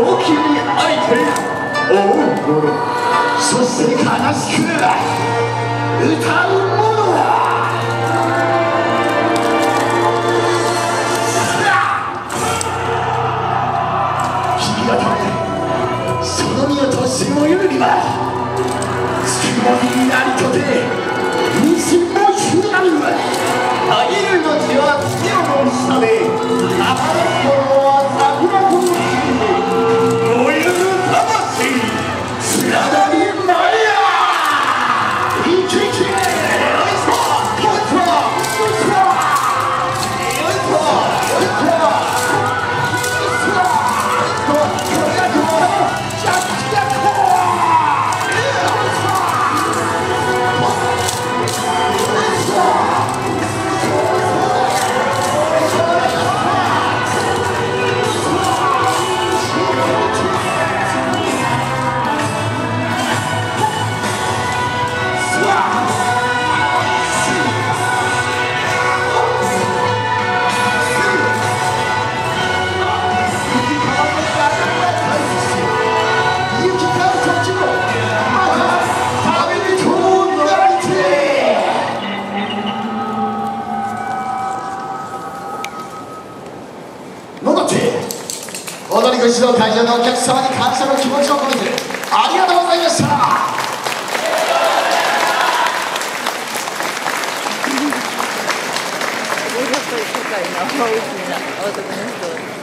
時に愛て追うそして悲しく歌う者は。君がためその身を年もゆるにはつくもりになりとて踊り口の会場のお客様に感謝の気持ちを込めてありがとうございました。やっぱり世界の大きな男の人。